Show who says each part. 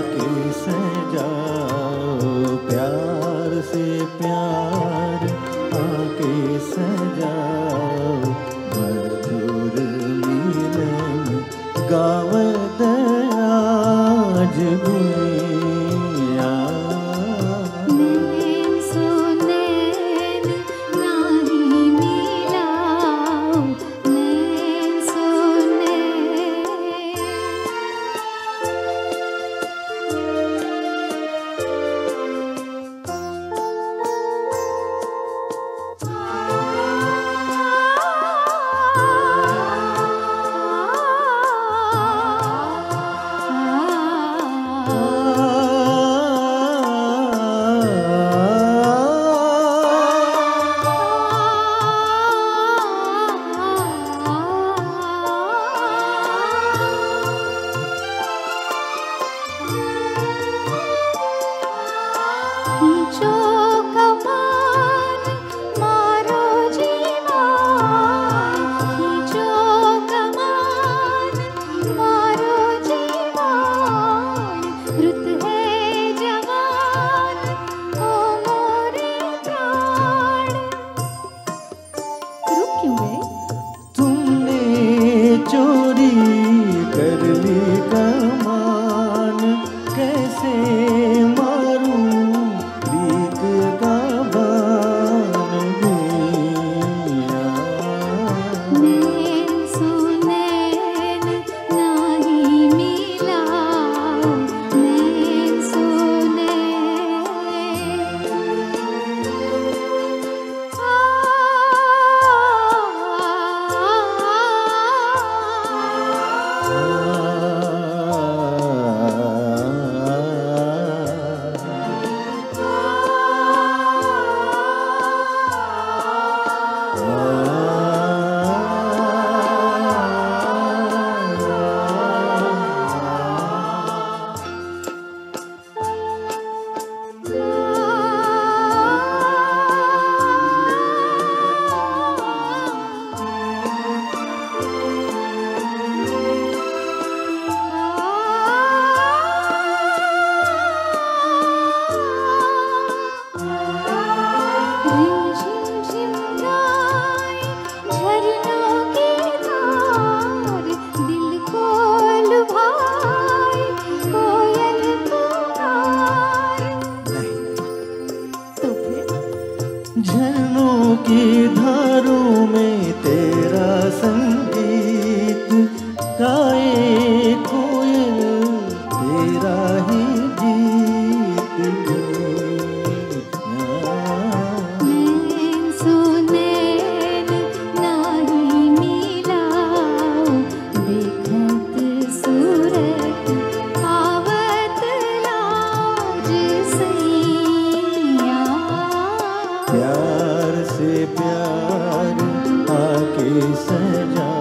Speaker 1: किस जाओ प्यार से प्यार
Speaker 2: 一个 vida.
Speaker 1: प्यार आके सजाओ